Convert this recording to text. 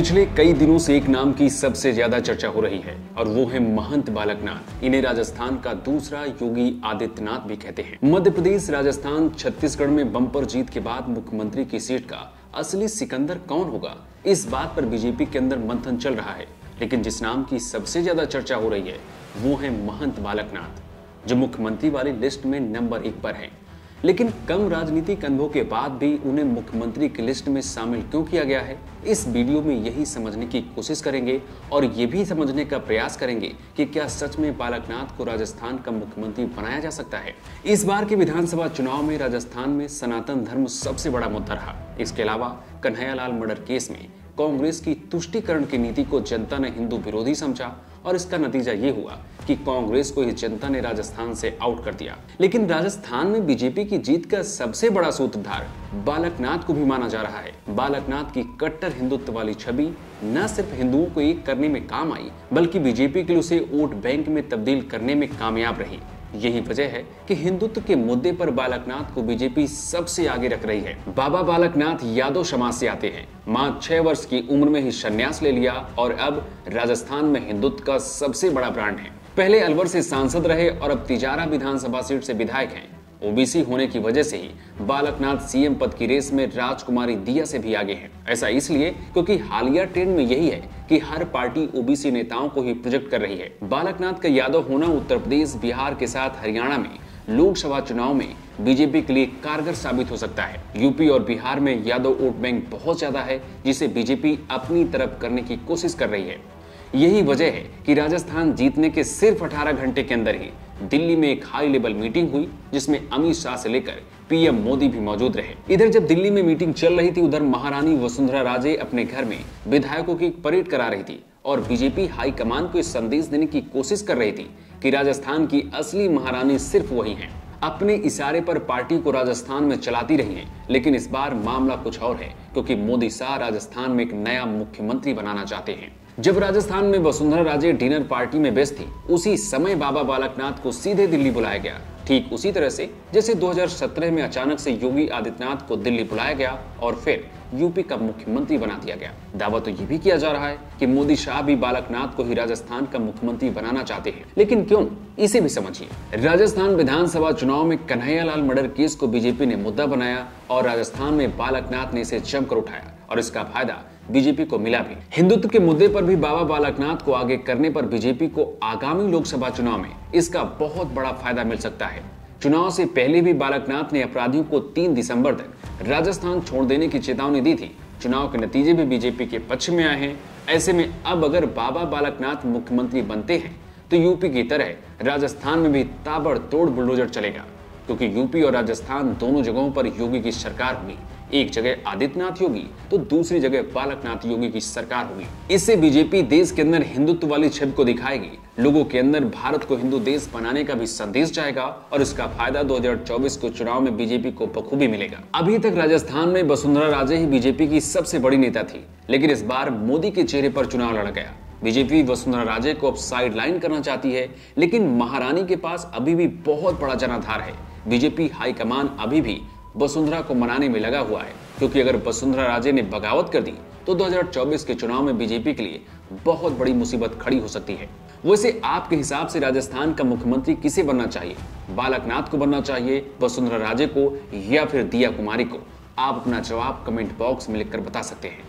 पिछले कई दिनों से एक नाम की सबसे ज़्यादा चर्चा हो रही है, और वो है महंत बालकनाथ। इन्हें राजस्थान का दूसरा योगी आदित्यनाथ भी कहते हैं। मध्य प्रदेश, राजस्थान, छत्तीसगढ़ में बम्पर जीत के बाद मुख्यमंत्री की सीट का असली सिकंदर कौन होगा? इस बात पर बीजेपी के अंदर मंथन चल रहा है, लेकिन जिस नाम की सबसे ज़्यादा चर्चा हो रही है, वो है महंत बालकनाथ, जो मुख्यमंत्री वाली लिस्ट में नंबर एक पर है। लेकिन कम राजनीतिक अनुभव के बाद भी उन्हें मुख्यमंत्री की लिस्ट में शामिल क्यों किया गया है? इस वीडियो में यही समझने की कोशिश करेंगे और ये भी समझने का प्रयास करेंगे कि क्या सच में बालकनाथ को राजस्थान का मुख्यमंत्री बनाया जा सकता है। इस बार के विधानसभा चुनाव में राजस्थान में सनातन धर्म सबसे बड़ा मुद्दा रहा। इसके अलावा कन्हैयालाल मर्डर केस में कांग्रेस की तुष्टिकरण की नीति को जनता ने हिंदू विरोधी समझा और इसका नतीजा ये हुआ कि कांग्रेस को ही जनता ने राजस्थान से आउट कर दिया। लेकिन राजस्थान में बीजेपी की जीत का सबसे बड़ा सूत्रधार बालकनाथ को भी माना जा रहा है। बालकनाथ की कट्टर हिंदुत्व वाली छवि न सिर्फ़ हिंदुओं को एक करने में काम आई, बल्कि बीजेपी के लिए उसे वोट बैंक में तब्दील करने में कामयाब रही। यही वजह है कि हिंदुत्व के मुद्दे पर बालकनाथ को बीजेपी सबसे आगे रख रही है। बाबा बालकनाथ यादव समाज से आते हैं। माँ छह वर्ष की उम्र में ही संन्यास ले लिया और अब राजस्थान में हिंदुत्व का सबसे बड़ा ब्रांड है। पहले अलवर से सांसद रहे और अब तिजारा विधानसभा सीट से विधायक हैं। ओबीसी होने की वजह से ही बालकनाथ सीएम पद की रेस में राजकुमारी दिया से भी आगे हैं। ऐसा इसलिए क्योंकि हालिया ट्रेंड में यही है कि हर पार्टी ओबीसी नेताओं को ही प्रोजेक्ट कर रही है। बालकनाथ का यादव होना उत्तर प्रदेश, बिहार के साथ हरियाणा में लोकसभा चुनाव में बीजेपी के लिए कारगर साबित हो सकता है। यूपी और बिहार में यादव वोट बैंक बहुत ज़्यादा है, जिसे बीजेपी अपनी तरफ़ करने की कोशिश कर रही है। यही वजह है कि राजस्थान जीतने के सिर्फ़ 18 घंटे के अंदर ही दिल्ली में एक हाई लेवल मीटिंग हुई, जिसमें अमित शाह से लेकर पीएम मोदी भी मौजूद रहे। इधर जब दिल्ली में मीटिंग चल रही थी, उधर महारानी वसुंधरा राजे अपने घर में विधायकों की परेड करा रही थी और बीजेपी हाईकमान को संदेश देने की कोशिश कर रही थी कि राजस्थान की असली महारानी सिर्फ़ वही हैं। अपने इशारे पर पार्टी को राजस्थान में चलाती रही है, लेकिन इस बार मामला कुछ और है, क्योंकि मोदी शाह राजस्थान में एक नया मुख्यमंत्री बनाना चाहते हैं। जब राजस्थान में वसुंधरा राजे डिनर पार्टी में व्यस्त थी, उसी समय बाबा बालकनाथ को सीधे दिल्ली बुलाया गया। ठीक उसी तरह से, जैसे 2017 में अचानक से योगी आदित्यनाथ को दिल्ली बुलाया गया और फिर यूपी का मुख्यमंत्री बना दिया गया। दावा तो ये भी किया जा रहा है कि मोदी शाह भी बालकनाथ को ही राजस्थान का मुख्यमंत्री बनाना चाहते हैं। लेकिन क्यों? इसे भी समझिए। राजस्थान विधानसभा चुनाव में कन्हैयालाल मर्डर केस को बीजेपी ने मुद्दा बनाया और राजस्थान में बालकनाथ ने इसे जमकर उठाया और इसका फ़ायदा बीजेपी को मिला भी। हिंदुत्व के मुद्दे पर भी बाबा बालकनाथ को आगे करने पर बीजेपी को आगामी लोकसभा चुनाव में इसका बहुत बड़ा फ़ायदा मिल सकता है। चुनाव से पहले भी बालकनाथ ने अपराधियों को 3 दिसंबर तक राजस्थान छोड़ देने की चेतावनी दी थी। चुनाव के नतीजे भी बीजेपी के पक्ष में आए हैं। ऐसे में अब अगर बाबा बालकनाथ मुख्यमंत्री बनते हैं तो यूपी की तरह राजस्थान में भी ताबड़तोड़ बुलडोजर चलेगा, क्योंकि यूपी और राजस्थान दोनों जगहों पर योगी की सरकार होगी। एक जगह आदित्यनाथ योगी तो दूसरी जगह बालकनाथ योगी की सरकार होगी। इससे बीजेपी देश के अंदर हिंदुत्व वाली छवि को दिखाएगी। लोगों के अंदर भारत को हिंदू देश बनाने का भी संदेश जाएगा और इसका फ़ायदा 2024 के चुनाव में बीजेपी को बखूबी मिलेगा। अभी तक राजस्थान में वसुंधरा राजे ही बीजेपी की सबसे बड़ी नेता थी, लेकिन इस बार मोदी के चेहरे पर चुनाव लड़ गया। बीजेपी वसुंधरा राजे को अब साइड लाइन करना चाहती है, लेकिन महारानी के पास अभी भी बहुत बड़ा जनाधार है। बीजेपी हाईकमान अभी भी वसुंधरा को मनाने में लगा हुआ है, क्योंकि अगर वसुंधरा राजे ने बगावत कर दी तो 2024 के चुनाव में बीजेपी के लिए बहुत बड़ी मुसीबत खड़ी हो सकती है। वैसे आपके हिसाब से राजस्थान का मुख्यमंत्री किसे बनना चाहिए? बालकनाथ को बनना चाहिए, वसुंधरा राजे को, या फिर दिया कुमारी को? आप अपना जवाब कमेंट बॉक्स में लिखकर बता सकते हैं।